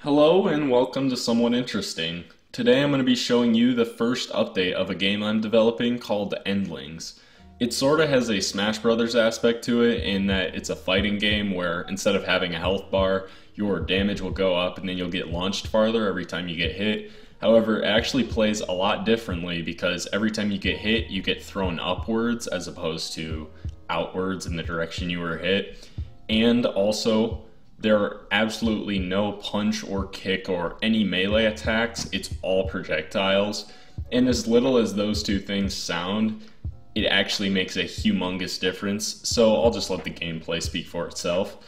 Hello and welcome to Somewhat Interesting. Today I'm going to be showing you the first update of a game I'm developing called Endlings. It sort of has a Smash Brothers aspect to it in that it's a fighting game where instead of having a health bar, your damage will go up and then you'll get launched farther every time you get hit. However, it actually plays a lot differently because every time you get hit, you get thrown upwards as opposed to outwards in the direction you were hit. And also, there are absolutely no punch or kick or any melee attacks. It's all projectiles. And as little as those two things sound, it actually makes a humongous difference. So I'll just let the gameplay speak for itself.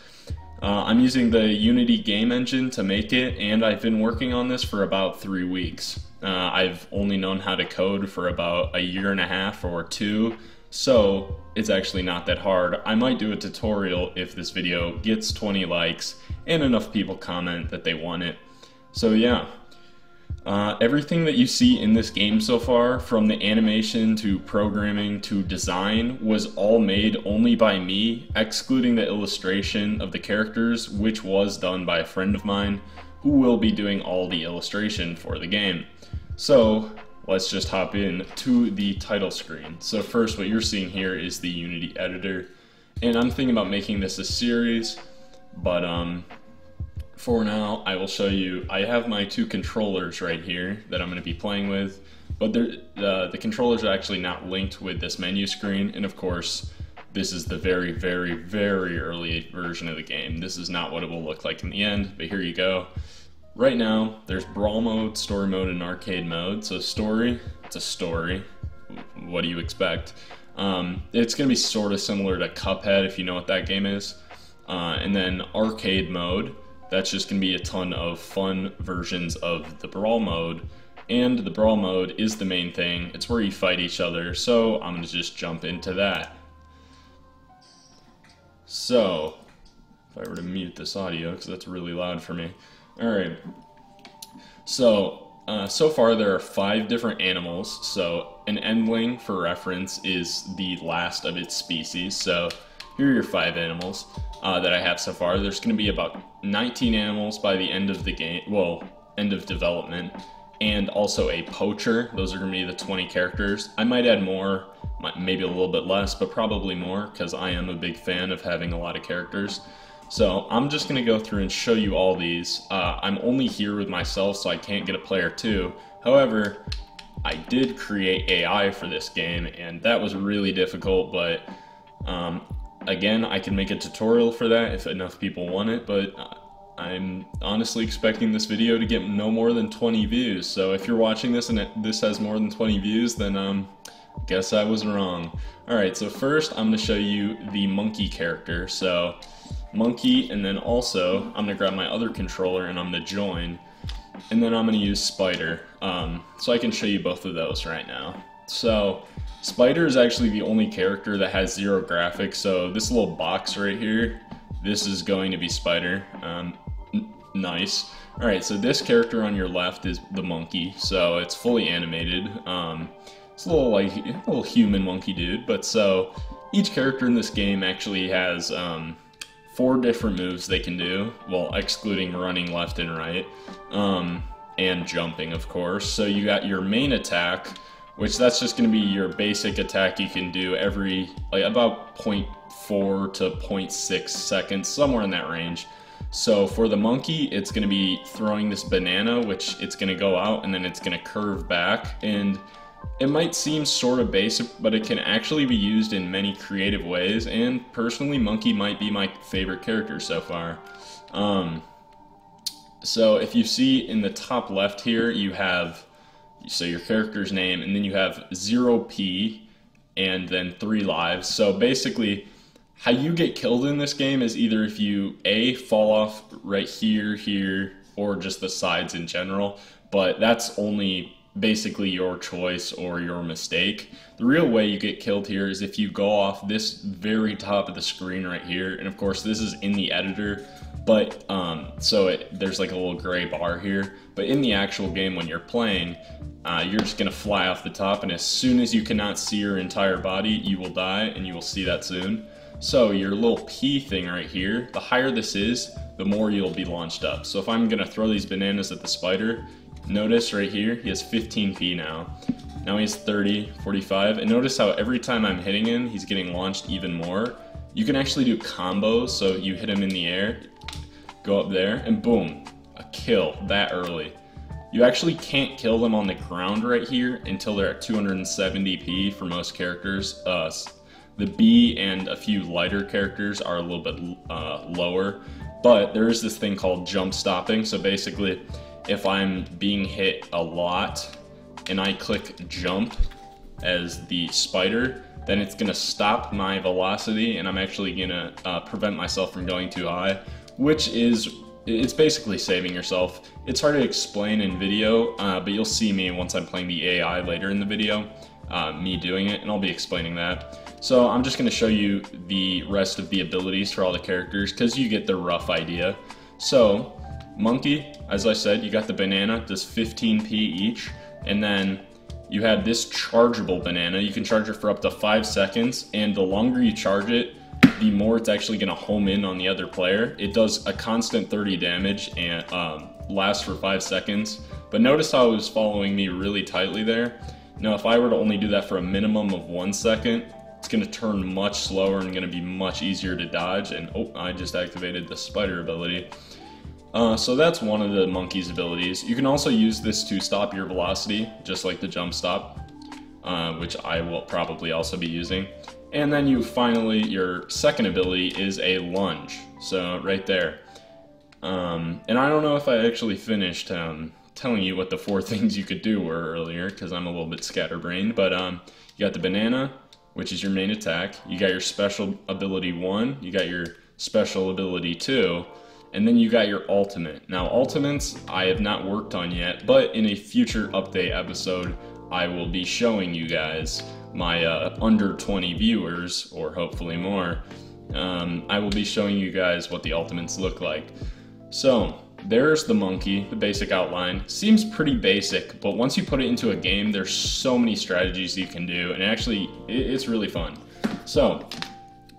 Uh, I'm using the Unity game engine to make it, and I've been working on this for about three weeks. Uh, I've only known how to code for about a year and a half or two, so it's actually not that hard. I might do a tutorial if this video gets 20 likes and enough people comment that they want it. So yeah, uh, everything that you see in this game so far, from the animation to programming to design, was all made only by me, excluding the illustration of the characters, which was done by a friend of mine, who will be doing all the illustration for the game. So, let's just hop in to the title screen. So first, what you're seeing here is the Unity editor, and I'm thinking about making this a series, but um, for now, I will show you, I have my two controllers right here that I'm going to be playing with, but uh, the controllers are actually not linked with this menu screen, and of course, this is the very, very, very early version of the game. This is not what it will look like in the end, but here you go. Right now, there's Brawl mode, Story mode, and Arcade mode. So Story, it's a story. What do you expect? Um, it's going to be sort of similar to Cuphead, if you know what that game is. Uh, and then Arcade mode, that's just going to be a ton of fun versions of the Brawl mode. And the Brawl mode is the main thing. It's where you fight each other, so I'm to just jump into that. So, if I were to mute this audio, because that's really loud for me. Alright, so uh, so far there are five different animals. So an endling, for reference, is the last of its species. So here are your five animals uh, that I have so far. There's going to be about 19 animals by the end of the game, well, end of development, and also a poacher. Those are going to be the 20 characters. I might add more, maybe a little bit less, but probably more because I am a big fan of having a lot of characters. So I'm just going to go through and show you all these. Uh, I'm only here with myself, so I can't get a player two. However, I did create AI for this game, and that was really difficult, but um, again, I can make a tutorial for that if enough people want it, but I'm honestly expecting this video to get no more than 20 views. So if you're watching this and it, this has more than 20 views, then um, guess I was wrong. Alright, so first I'm to show you the monkey character. So monkey, and then also I'm to grab my other controller and I'm to join. And then I'm to use spider. Um, so I can show you both of those right now. So Spider is actually the only character that has zero graphics, so this little box right here, this is going to be Spider. Um, nice. Alright, so this character on your left is the monkey, so it's fully animated. Um, it's a little like a little human monkey dude, but so each character in this game actually has um, four different moves they can do, well, excluding running left and right, um, and jumping, of course. So you got your main attack, which that's just going to be your basic attack you can do every like about 0.4 to 0.6 seconds, somewhere in that range. So for the monkey, it's going to be throwing this banana, which it's going to go out and then it's going to curve back. And it might seem sort of basic, but it can actually be used in many creative ways. And personally, monkey might be my favorite character so far. Um, so if you see in the top left here, you have so your character's name, and then you have 0p and then three lives. So basically, how you get killed in this game is either if you A, fall off right here, here, or just the sides in general, but that's only basically your choice or your mistake. The real way you get killed here is if you go off this very top of the screen right here, and of course this is in the editor, but um, so it, there's like a little gray bar here, but in the actual game when you're playing, uh, you're just gonna fly off the top, and as soon as you cannot see your entire body, you will die, and you will see that soon. So your little P thing right here, the higher this is, the more you'll be launched up. So if I'm gonna throw these bananas at the spider, notice right here, he has 15p now. Now he's 30, 45, and notice how every time I'm hitting him, he's getting launched even more. You can actually do combos, so you hit him in the air, go up there, and boom, a kill that early. You actually can't kill them on the ground right here until they're at 270p for most characters. Uh, the bee and a few lighter characters are a little bit uh, lower, but there is this thing called jump stopping. So basically, if I'm being hit a lot and I click jump as the spider, then it's gonna stop my velocity and I'm actually gonna uh, prevent myself from going too high, which is it's basically saving yourself. It's hard to explain in video, uh, but you'll see me once I'm playing the AI later in the video, uh, me doing it, and I'll be explaining that. So I'm just to show you the rest of the abilities for all the characters, because you get the rough idea. So, Monkey, as I said, you got the banana, does 15p each, and then you have this chargeable banana. You can charge it for up to 5 seconds, and the longer you charge it, the more it's actually going to home in on the other player. It does a constant 30 damage and um, lasts for 5 seconds. But notice how it was following me really tightly there. Now if I were to only do that for a minimum of 1 second, it's going to turn much slower and going to be much easier to dodge. And oh, I just activated the spider ability. Uh, so that's one of the monkey's abilities. You can also use this to stop your velocity, just like the jump stop, uh, which I will probably also be using. And then you finally, your second ability is a lunge. So right there. Um, and I don't know if I actually finished um, telling you what the four things you could do were earlier, because I'm a little bit scatterbrained. But um, you got the banana, which is your main attack. You got your special ability one. You got your special ability two. And then you got your ultimate. Now, ultimates I have not worked on yet, but in a future update episode, I will be showing you guys my uh, under 20 viewers, or hopefully more, um, I will be showing you guys what the ultimates look like. So, there's the monkey, the basic outline. Seems pretty basic, but once you put it into a game, there's so many strategies you can do, and actually, it's really fun. So,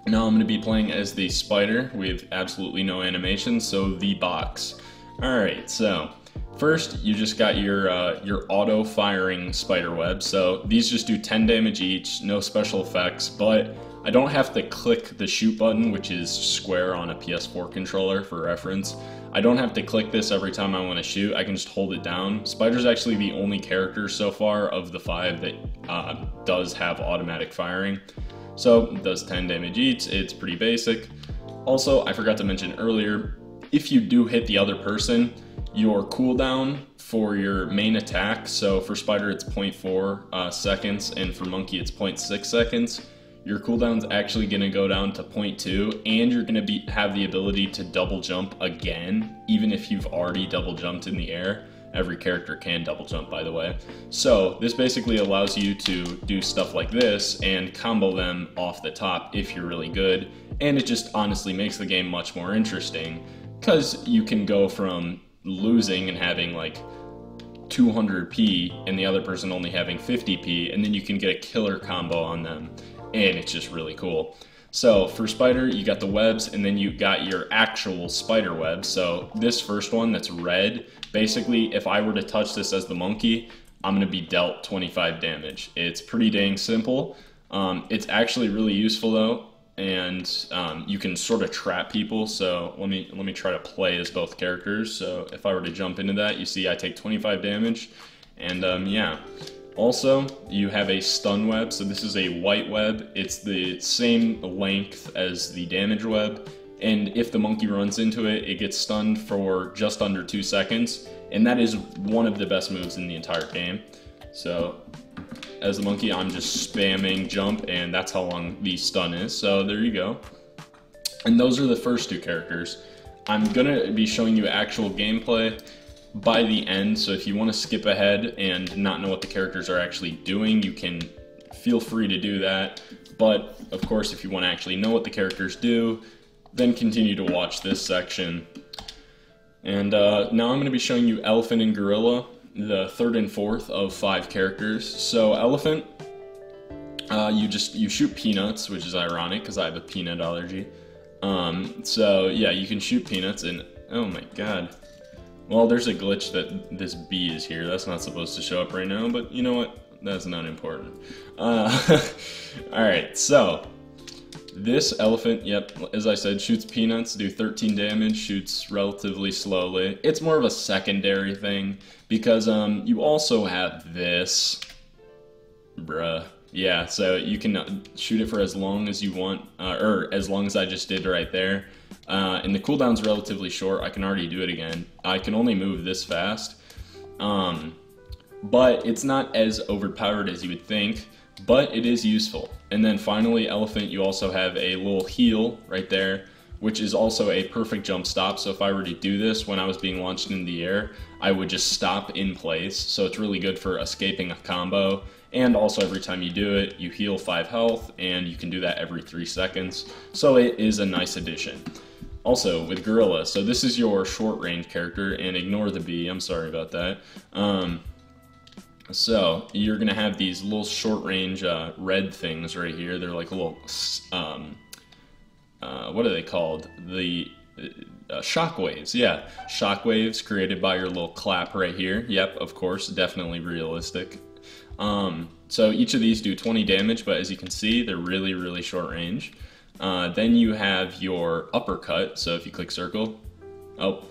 now I'm going to be playing as the spider with absolutely no animation, so the box. Alright, so First, you just got your uh, your auto firing spider web. So these just do 10 damage each, no special effects, but I don't have to click the shoot button, which is square on a PS4 controller for reference. I don't have to click this every time I want to shoot, I can just hold it down. Spider's actually the only character so far of the five that uh, does have automatic firing. So, does 10 damage each, it's pretty basic. Also, I forgot to mention earlier, if you do hit the other person, your cooldown for your main attack. So for Spider, it's 0.4 uh, seconds, and for Monkey, it's 0.6 seconds. Your cooldown's actually going to go down to 0.2, and you're going to be have the ability to double jump again, even if you've already double jumped in the air. Every character can double jump, by the way. So this basically allows you to do stuff like this and combo them off the top if you're really good, and it just honestly makes the game much more interesting because you can go from losing and having like 200p and the other person only having 50p, and then you can get a killer combo on them, and it's just really cool. So for spider, you got the webs, and then you got your actual spider web. So this first one that's red, basically, if I were to touch this as the monkey, I'm gonna be dealt 25 damage. It's pretty dang simple. Um, it's actually really useful though and um, you can sort of trap people. So let me let me try to play as both characters. So if I were to jump into that, you see I take 25 damage, and um, yeah. Also, you have a stun web. So this is a white web. It's the same length as the damage web, and if the monkey runs into it, it gets stunned for just under two seconds, and that is one of the best moves in the entire game. So as a monkey, I'm just spamming jump, and that's how long the stun is. So there you go. And those are the first two characters. I'm gonna be showing you actual gameplay by the end, so if you want to skip ahead and not know what the characters are actually doing, you can feel free to do that. But, of course, if you want to actually know what the characters do, then continue to watch this section. And uh, now I'm going to be showing you Elephant and Gorilla the third and fourth of five characters. So elephant, uh, you just you shoot peanuts, which is ironic because I have a peanut allergy. Um, so yeah, you can shoot peanuts and oh my god. Well, there's a glitch that this bee is here. That's not supposed to show up right now, but you know what? That's not important. Uh, Alright, so this elephant, yep, as I said, shoots peanuts, do 13 damage, shoots relatively slowly. It's more of a secondary thing because um, you also have this. Bruh. Yeah, so you can shoot it for as long as you want, uh, or as long as I just did right there. Uh, and the cooldown's relatively short. I can already do it again. I can only move this fast. Um, but it's not as overpowered as you would think, but it is useful. And then finally, Elephant, you also have a little heal right there, which is also a perfect jump stop. So if I were to do this when I was being launched in the air, I would just stop in place. So it's really good for escaping a combo and also every time you do it, you heal 5 health, and you can do that every 3 seconds. So it is a nice addition. Also, with Gorilla, so this is your short range character, and ignore the bee, I'm sorry about that. Um, so, you're going to have these little short range uh, red things right here. They're like little, um, uh, what are they called? The uh, shockwaves, yeah. Shockwaves created by your little clap right here. Yep, of course, definitely realistic. Um, so each of these do 20 damage, but as you can see, they're really, really short range. Uh, then you have your uppercut, so if you click circle, oh,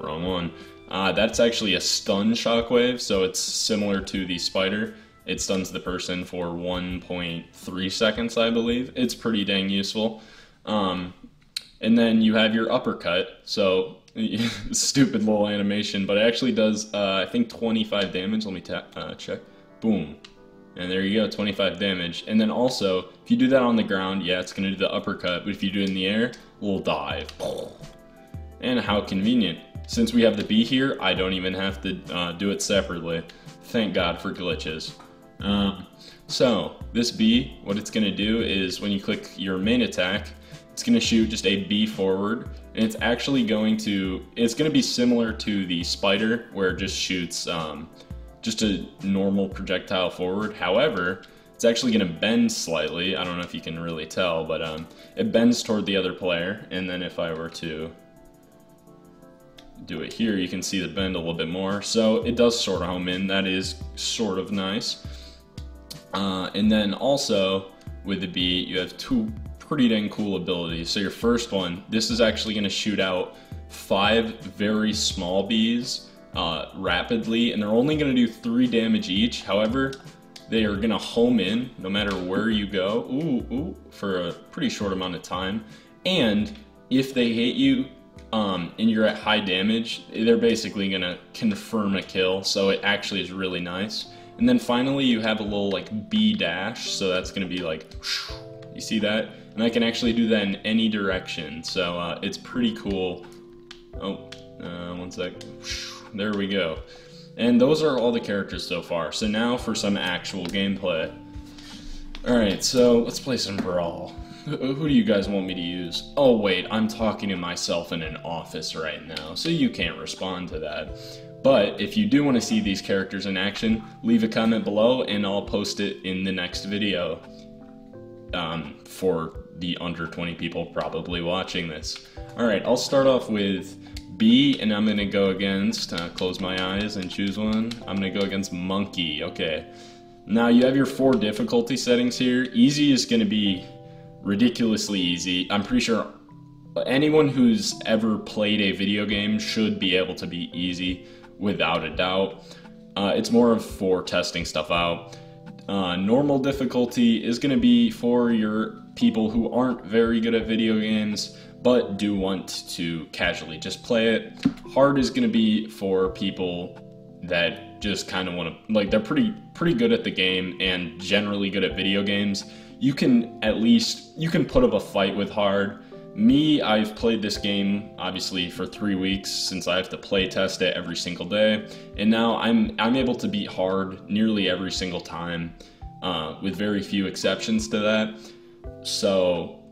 wrong one. Uh, that's actually a stun shockwave, so it's similar to the spider. It stuns the person for 1.3 seconds, I believe. It's pretty dang useful. Um, and then you have your uppercut, so stupid little animation, but it actually does, uh, I think, 25 damage. Let me uh, check. Boom. And there you go, 25 damage. And then also, if you do that on the ground, yeah, it's to do the uppercut, but if you do it in the air, we'll dive. And how convenient. Since we have the bee here, I don't even have to uh, do it separately. Thank God for glitches. Um, so, this bee, what it's to do is when you click your main attack, it's to shoot just a bee forward, and it's actually going to, it's to be similar to the spider, where it just shoots um, just a normal projectile forward. However, it's actually going to bend slightly. I don't know if you can really tell, but um, it bends toward the other player. And then if I were to do it here, you can see the bend a little bit more. So it does sort of home in. That is sort of nice. Uh, and then also with the bee, you have two pretty dang cool abilities. So your first one, this is actually going to shoot out five very small bees uh, rapidly, and they're only going to do 3 damage each. However, they are going to home in no matter where you go ooh, ooh, for a pretty short amount of time. And if they hit you um, and you're at high damage, they're basically going to confirm a kill, so it actually is really nice. And then finally, you have a little like bee dash, so that's going to be like, you see that? And I can actually do that in any direction, so uh, it's pretty cool. Oh, uh, one sec. There we go. And those are all the characters so far. So now for some actual gameplay. Alright, so let's play some Brawl. Who do you guys want me to use? Oh wait, I'm talking to myself in an office right now, so you can't respond to that. But if you do want to see these characters in action, leave a comment below and I'll post it in the next video. Um, for the under 20 people probably watching this. Alright, I'll start off with Bee, and I'm gonna go against, uh, close my eyes and choose one. I'm gonna go against Monkey, okay. Now you have your four difficulty settings here. Easy is gonna be ridiculously easy. I'm pretty sure anyone who's ever played a video game should be able to be easy without a doubt. Uh, it's more of for testing stuff out. Uh, normal difficulty is going to be for your people who aren't very good at video games but do want to casually just play it. Hard is going to be for people that just kind of want to like they're pretty pretty good at the game and generally good at video games. You can at least you can put up a fight with hard. Me, I've played this game obviously for 3 weeks since I have to play test it every single day, and now I'm I'm able to beat hard nearly every single time uh, with very few exceptions to that. So,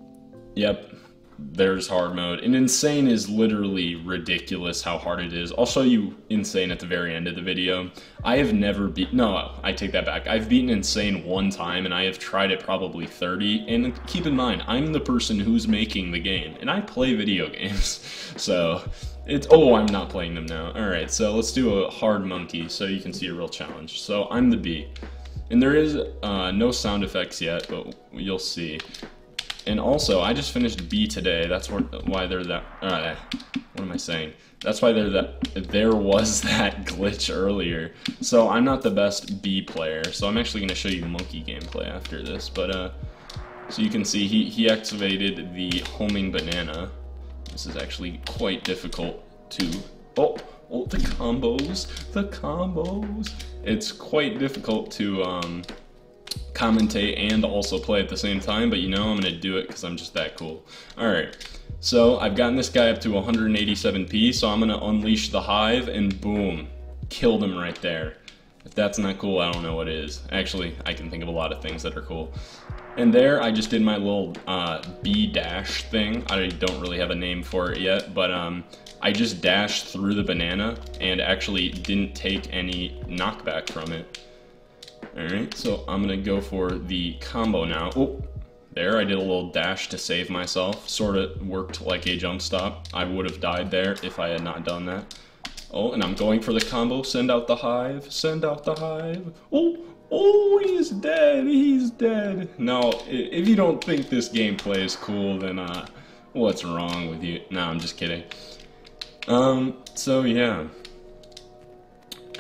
yep, there's hard mode. And insane is literally ridiculous how hard it is. I'll show you insane at the very end of the video. I have never beat, no, I take that back. I've beaten insane one time and I have tried it probably 30. And keep in mind, I'm the person who's making the game and I play video games. So it's, oh, I'm not playing them now. All right, so let's do a hard monkey so you can see a real challenge. So I'm the bee. And there is uh, no sound effects yet, but you'll see. And also, I just finished bee today. That's why they're that. Uh, what am I saying? That's why there that there was that glitch earlier. So I'm not the best bee player. So I'm actually going to show you monkey gameplay after this. But uh, so you can see he he activated the homing banana. This is actually quite difficult to. Oh, oh, the combos, the combos. It's quite difficult to um commentate and also play at the same time, but you know I'm to do it because I'm just that cool. Alright, so I've gotten this guy up to 187p, so I'm to unleash the hive, and boom, killed him right there. If that's not cool, I don't know what is. Actually, I can think of a lot of things that are cool. And there, I just did my little uh, bee dash thing. I don't really have a name for it yet, but um, I just dashed through the banana and actually didn't take any knockback from it. Alright, so I'm gonna go for the combo now. Oh, there, I did a little dash to save myself. Sort of worked like a jump stop. I would have died there if I had not done that. Oh, and I'm going for the combo. Send out the hive. Send out the hive. Oh, oh, he's dead. He's dead. Now, if you don't think this gameplay is cool, then uh, what's wrong with you? No, I'm just kidding. Um, so yeah.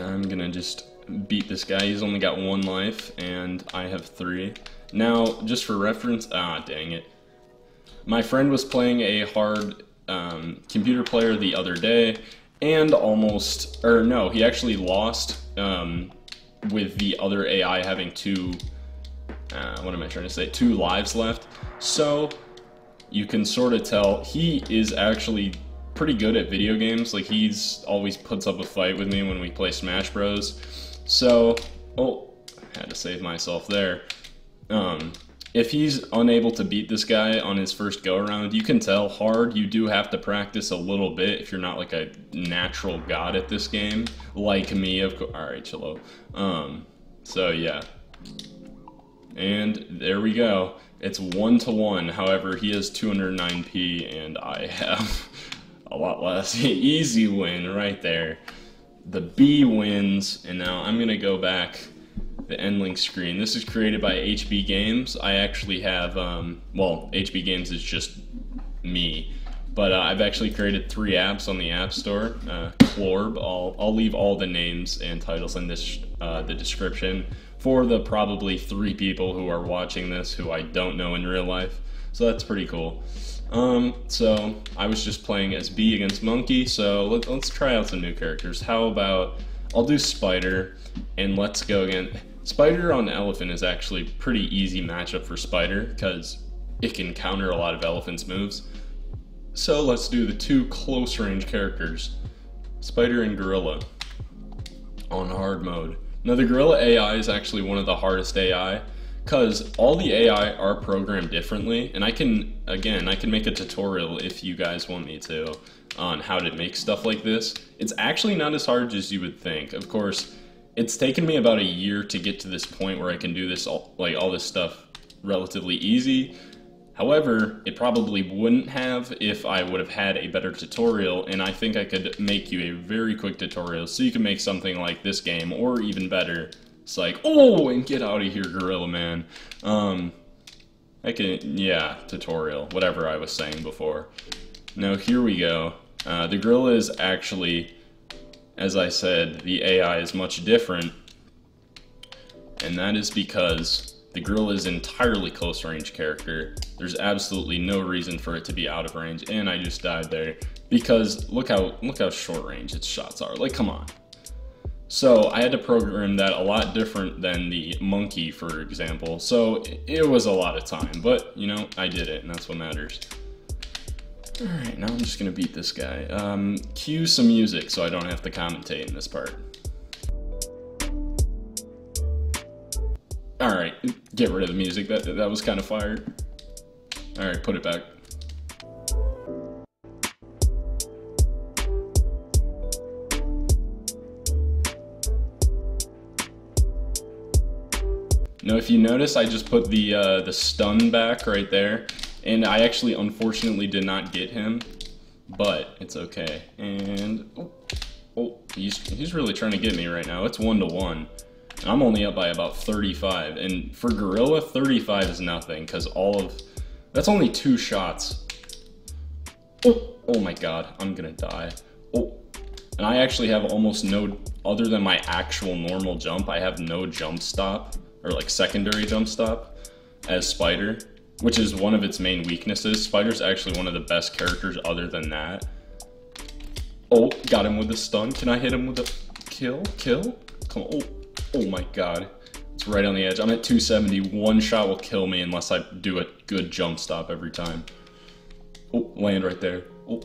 I'm gonna just beat this guy. He's only got one life, and I have three. Now, just for reference, ah, dang it. My friend was playing a hard um, computer player the other day, and almost, or no, he actually lost um, with the other AI having two, uh, what am I trying to say, two lives left. So, you can sort of tell he is actually pretty good at video games. Like, he's always puts up a fight with me when we play Smash Bros. So, oh, had to save myself there. Um, if he's unable to beat this guy on his first go around, you can tell hard. You do have to practice a little bit if you're not like a natural god at this game, like me. Of course. All right, chillo. Um, so yeah, and there we go. It's one to one. However, he has 209p and I have a lot less. Easy win right there the bee wins, and now I'm gonna go back the Endling screen. This is created by HB Games. I actually have, um, well, HB Games is just me, but uh, I've actually created three apps on the App Store. Uh, Clorb, I'll, I'll leave all the names and titles in this uh, the description for the probably three people who are watching this who I don't know in real life. So that's pretty cool. Um, so I was just playing as bee against Monkey, so let, us try out some new characters. How about, I'll do Spider, and let's go again. Spider on Elephant is actually pretty easy matchup for Spider, because it can counter a lot of Elephant's moves. So let's do the two close range characters, Spider and Gorilla, on hard mode. Now the Gorilla AI is actually one of the hardest AI, because all the AI are programmed differently, and I can, again, I can make a tutorial if you guys want me to on how to make stuff like this. It's actually not as hard as you would think. Of course, it's taken me about a year to get to this point where I can do this, all, like all this stuff relatively easy. However, it probably wouldn't have if I would have had a better tutorial, and I think I could make you a very quick tutorial so you can make something like this game, or even better, it's like, oh, and get out of here, Gorilla Man. Um, I can, yeah, tutorial, whatever I was saying before. Now, here we go. Uh, the Gorilla is actually, as I said, the AI is much different. And that is because the Gorilla is entirely close range character. There's absolutely no reason for it to be out of range, and I just died there. Because look how look how short range its shots are. Like, come on. So I had to program that a lot different than the monkey, for example. So it was a lot of time, but you know, I did it and that's what matters. All right, now I'm just gonna beat this guy. Um, cue some music so I don't have to commentate in this part. All right, get rid of the music. That that was kind of fired. All right, put it back. Now, if you notice, I just put the uh, the stun back right there, and I actually, unfortunately, did not get him, but it's okay. And oh, oh he's he's really trying to get me right now. It's one to one. And I'm only up by about 35, and for Gorilla, 35 is nothing, because all of... That's only two shots. Oh, oh my god, I'm gonna die. Oh, and I actually have almost no, other than my actual normal jump, I have no jump stop, or like secondary jump stop, as Spider, which is one of its main weaknesses. Spider's actually one of the best characters other than that. Oh, got him with a stun. Can I hit him with a kill? Kill? Come on. Oh, oh my god. It's right on the edge. I'm at 270. One shot will kill me unless I do a good jump stop every time. Oh, land right there. Oh.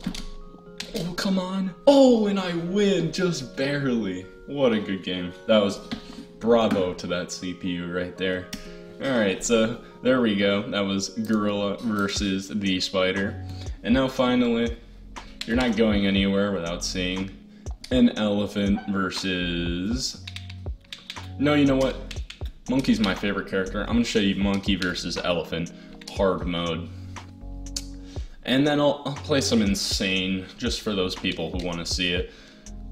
Oh, come on. Oh, and I win just barely. What a good game. That was bravo to that CPU right there. Alright, so there we go. That was Gorilla versus the Spider. And now finally, you're not going anywhere without seeing an elephant versus... No, you know what? Monkey's my favorite character. I'm to show you Monkey versus Elephant hard mode. And then I'll, I'll play some insane just for those people who want to see it.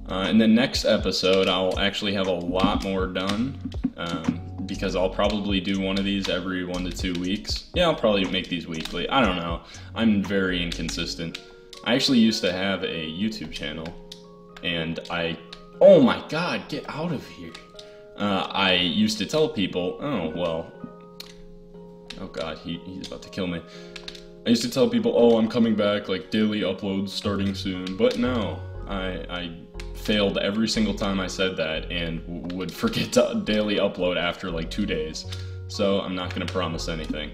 Uh, in the next episode, I'll actually have a lot more done um, because I'll probably do one of these every one to two weeks. Yeah, I'll probably make these weekly. I don't know. I'm very inconsistent. I actually used to have a YouTube channel and I. Oh my god, get out of here. Uh, I used to tell people, oh, well. Oh god, he, he's about to kill me. I used to tell people, oh, I'm coming back, like daily uploads starting soon, but no, I, I failed every single time I said that and would forget to daily upload after like two days. So I'm not gonna promise anything.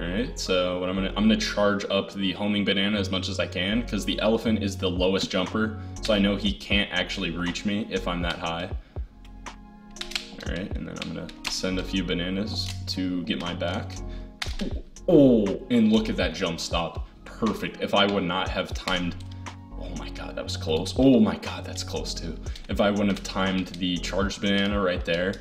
Alright, so what I'm gonna I'm gonna charge up the homing banana as much as I can, because the elephant is the lowest jumper, so I know he can't actually reach me if I'm that high. Alright, and then I'm gonna send a few bananas to get my back. Oh, and look at that jump stop. Perfect. If I would not have timed... Oh my god, that was close. Oh my god, that's close too. If I wouldn't have timed the charged banana right there...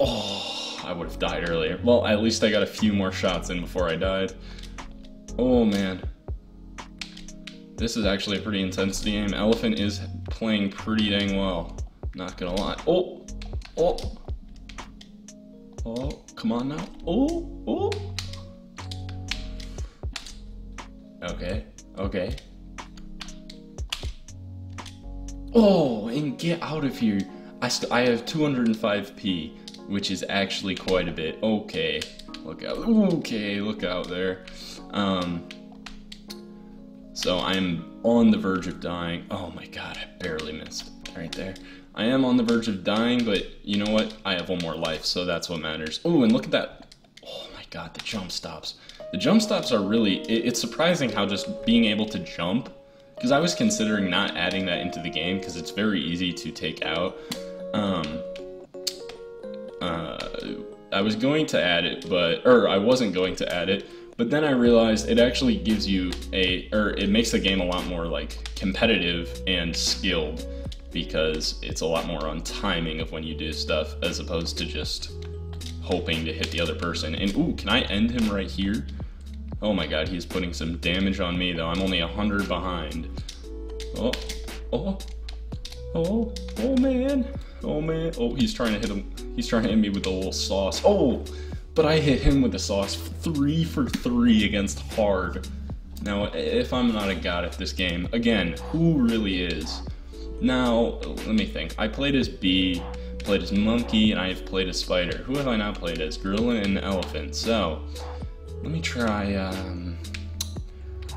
Oh, I would have died earlier. Well, at least I got a few more shots in before I died. Oh man. This is actually a pretty intense game. Elephant is playing pretty dang well. Not gonna lie. Oh! Oh! Oh, come on now. Oh! Oh! Okay, okay. Oh, and get out of here. I, I have 205p, which is actually quite a bit. Okay, look out. Okay, look out there. Um, so I'm on the verge of dying. Oh my god, I barely missed right there. I am on the verge of dying, but you know what? I have one more life, so that's what matters. Oh, and look at that. Oh my god, the jump stops. The jump stops are really, it's surprising how just being able to jump, because I was considering not adding that into the game because it's very easy to take out. Um, uh, I was going to add it, but, or I wasn't going to add it, but then I realized it actually gives you a, or it makes the game a lot more like competitive and skilled because it's a lot more on timing of when you do stuff as opposed to just hoping to hit the other person. And ooh, can I end him right here? Oh my god, he's putting some damage on me though. I'm only a 100 behind. Oh, oh, oh, oh man. Oh man. Oh, he's trying to hit him. He's trying to hit me with a little sauce. Oh, but I hit him with the sauce. Three for three against hard. Now, if I'm not a god at this game, again, who really is? Now, let me think. I played as bee, played as monkey, and I have played as spider. Who have I not played as? Gorilla and elephant. So, let me try, um,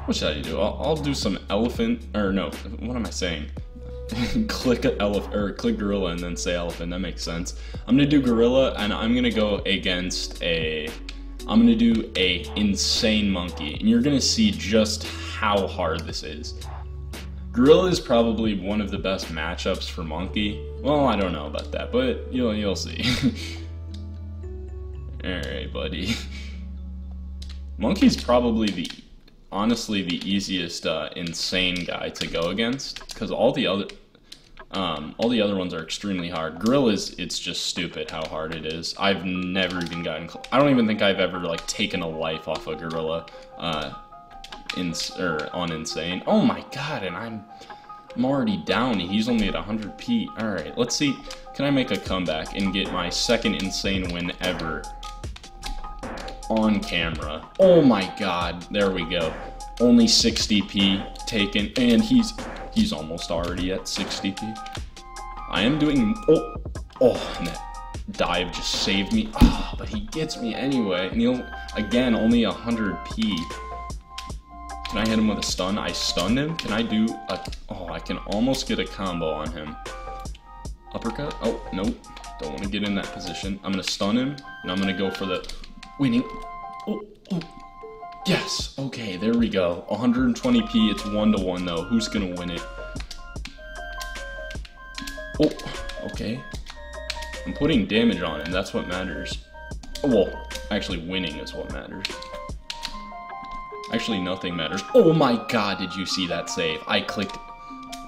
what should I do? I'll, I'll do some elephant, or no, what am I saying? click elephant or click gorilla and then say elephant. That makes sense. I'm gonna do gorilla and I'm gonna go against a. I'm gonna do a insane monkey, and you're gonna see just how hard this is. Gorilla is probably one of the best matchups for monkey. Well, I don't know about that, but you'll you'll see. All right, buddy. Monkey's probably the, honestly, the easiest uh, insane guy to go against, because all the other, Um, all the other ones are extremely hard. Gorilla's, it's just stupid how hard it is. I've never even gotten. I don't even think I've ever like taken a life off a gorilla. Uh, in or on insane. Oh my god! And I'm I'm already down. He's only at 100 P. All right, let's see. Can I make a comeback and get my second insane win ever on camera? Oh my god! There we go. Only 60p taken, and he's he's almost already at 60p. I am doing oh oh and that dive just saved me. Oh, but he gets me anyway, and he'll again only 100p. Can I hit him with a stun? I stunned him. Can I do a oh I can almost get a combo on him. Uppercut? Oh nope. Don't want to get in that position. I'm gonna stun him, and I'm gonna go for the winning. Oh, oh. Yes, okay, there we go. 120p, it's one to one though. Who's gonna win it? Oh, okay. I'm putting damage on him, that's what matters. Oh, well, actually winning is what matters. Actually, nothing matters. Oh my god, did you see that save? I clicked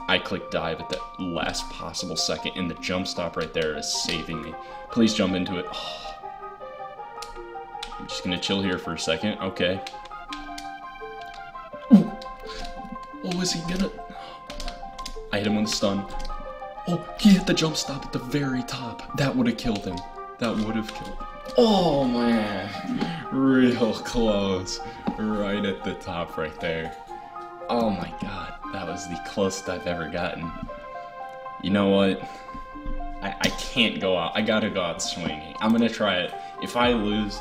I clicked dive at the last possible second, and the jump stop right there is saving me. Please jump into it. Oh. I'm just gonna chill here for a second. Okay. Oh, is he gonna... I hit him with a stun. Oh, he hit the jump stop at the very top. That would have killed him. That would have killed him. Oh, man. Real close. Right at the top right there. Oh, my God. That was the closest I've ever gotten. You know what? I, I can't go out. I gotta go out swinging. I'm gonna try it. If I lose,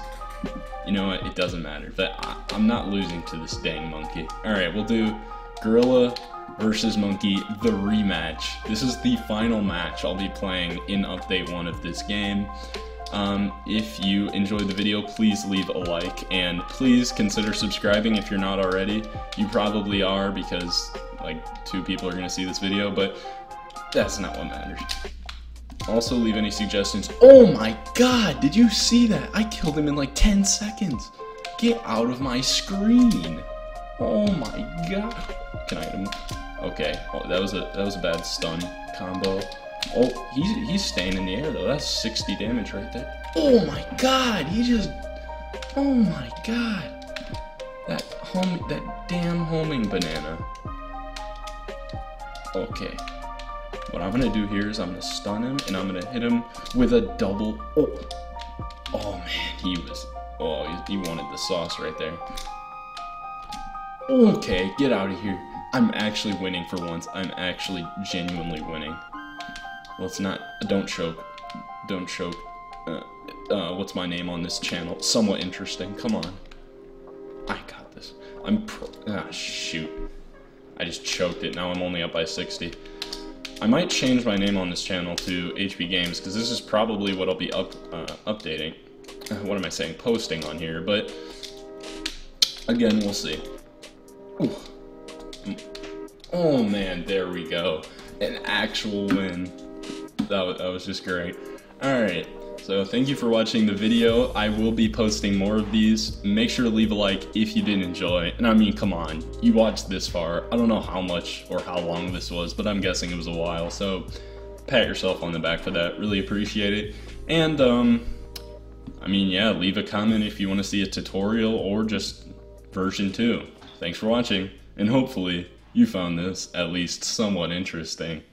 you know what? It doesn't matter. But I, I'm not losing to this dang monkey. Alright, we'll do Gorilla versus Monkey, the rematch. This is the final match I'll be playing in Update 1 of this game. Um, if you enjoyed the video, please leave a like, and please consider subscribing if you're not already. You probably are because, like, two people are going to see this video, but that's not what matters. Also, leave any suggestions. Oh my god, did you see that? I killed him in like 10 seconds. Get out of my screen. Oh my god. Can I hit him? Okay. Oh, that was a that was a bad stun combo. Oh, he's he's staying in the air though. That's 60 damage right there. Oh my god, he just Oh my god. That home that damn homing banana. Okay. What I'm gonna do here is I'm gonna stun him and I'm gonna hit him with a double oh Oh man, he was oh he, wanted the sauce right there. Okay, get out of here. I'm actually winning for once. I'm actually genuinely winning. Well, it's not. Don't choke. Don't choke. Uh, uh, what's my name on this channel? Somewhat interesting. Come on. I got this. I'm pro. Ah, shoot. I just choked it. Now I'm only up by 60. I might change my name on this channel to HB Games because this is probably what I'll be up uh, updating. Uh, what am I saying? Posting on here, but again, we'll see. Ooh. Oh man, there we go. An actual win. That was, that was just great. Alright, so thank you for watching the video. I will be posting more of these. Make sure to leave a like if you did enjoy. And I mean, come on, you watched this far. I don't know how much or how long this was, but I'm guessing it was a while. So pat yourself on the back for that. Really appreciate it. And, um, I mean, yeah, leave a comment if you want to see a tutorial or just version 2. Thanks for watching, and hopefully you found this at least somewhat interesting.